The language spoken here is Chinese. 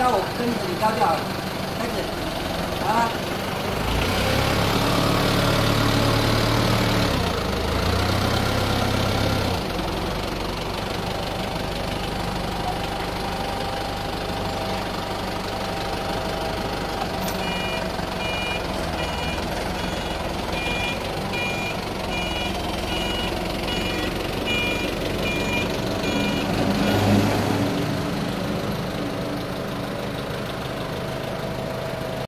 到我跟你高就好了，开始，啊。